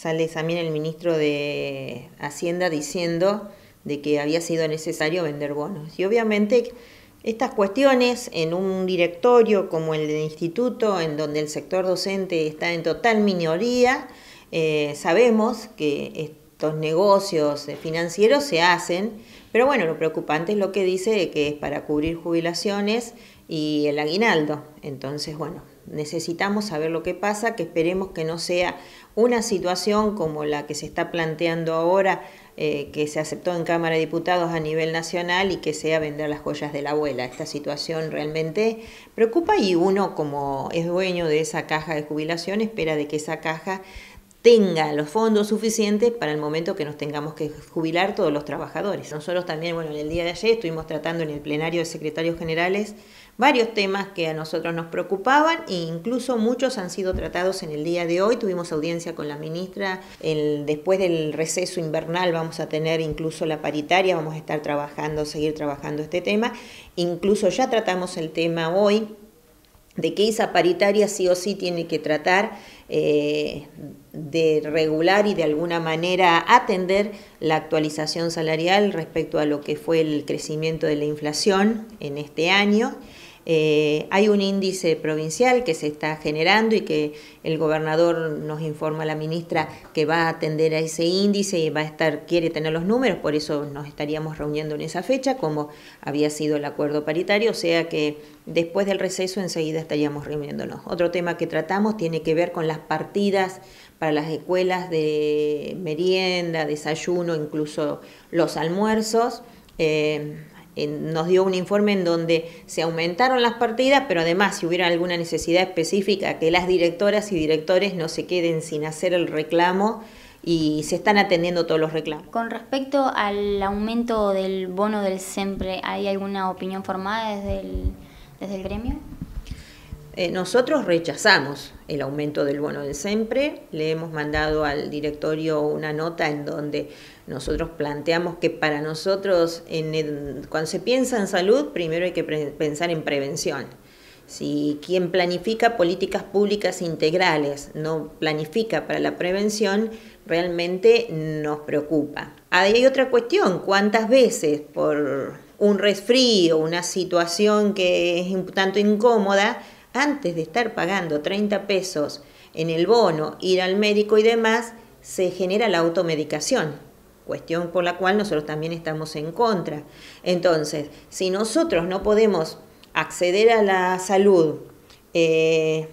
sale también el ministro de Hacienda diciendo de que había sido necesario vender bonos. Y obviamente estas cuestiones en un directorio como el del instituto, en donde el sector docente está en total minoría, eh, sabemos que estos negocios financieros se hacen, pero bueno, lo preocupante es lo que dice que es para cubrir jubilaciones y el aguinaldo. Entonces, bueno, necesitamos saber lo que pasa, que esperemos que no sea una situación como la que se está planteando ahora, eh, que se aceptó en Cámara de Diputados a nivel nacional y que sea vender las joyas de la abuela. Esta situación realmente preocupa y uno como es dueño de esa caja de jubilación espera de que esa caja tenga los fondos suficientes para el momento que nos tengamos que jubilar todos los trabajadores. Nosotros también, bueno, en el día de ayer estuvimos tratando en el plenario de secretarios generales varios temas que a nosotros nos preocupaban e incluso muchos han sido tratados en el día de hoy. Tuvimos audiencia con la ministra, el, después del receso invernal vamos a tener incluso la paritaria, vamos a estar trabajando, seguir trabajando este tema. Incluso ya tratamos el tema hoy de que esa paritaria sí o sí tiene que tratar eh, de regular y de alguna manera atender la actualización salarial respecto a lo que fue el crecimiento de la inflación en este año eh, hay un índice provincial que se está generando y que el gobernador nos informa a la ministra que va a atender a ese índice y va a estar, quiere tener los números, por eso nos estaríamos reuniendo en esa fecha, como había sido el acuerdo paritario, o sea que después del receso enseguida estaríamos reuniéndonos. Otro tema que tratamos tiene que ver con las partidas para las escuelas de merienda, desayuno, incluso los almuerzos. Eh, nos dio un informe en donde se aumentaron las partidas, pero además si hubiera alguna necesidad específica, que las directoras y directores no se queden sin hacer el reclamo y se están atendiendo todos los reclamos. Con respecto al aumento del bono del SEMPRE, ¿hay alguna opinión formada desde el, desde el gremio? Eh, nosotros rechazamos el aumento del bono del SEMPRE, le hemos mandado al directorio una nota en donde nosotros planteamos que para nosotros, cuando se piensa en salud, primero hay que pensar en prevención. Si quien planifica políticas públicas integrales no planifica para la prevención, realmente nos preocupa. Hay otra cuestión, ¿cuántas veces por un resfrío, una situación que es un tanto incómoda, antes de estar pagando 30 pesos en el bono, ir al médico y demás, se genera la automedicación, cuestión por la cual nosotros también estamos en contra. Entonces, si nosotros no podemos acceder a la salud, eh,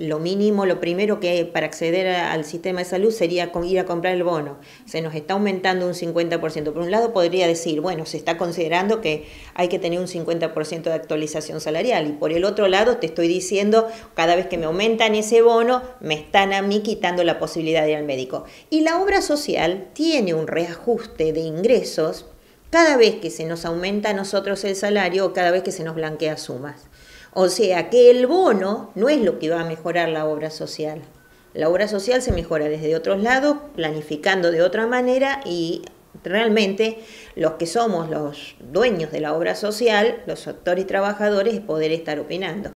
lo mínimo, lo primero que para acceder al sistema de salud sería ir a comprar el bono. Se nos está aumentando un 50%. Por un lado podría decir, bueno, se está considerando que hay que tener un 50% de actualización salarial. Y por el otro lado te estoy diciendo, cada vez que me aumentan ese bono, me están a mí quitando la posibilidad de ir al médico. Y la obra social tiene un reajuste de ingresos cada vez que se nos aumenta a nosotros el salario o cada vez que se nos blanquea sumas. O sea que el bono no es lo que va a mejorar la obra social. La obra social se mejora desde otros lados, planificando de otra manera y realmente los que somos los dueños de la obra social, los actores trabajadores, poder estar opinando.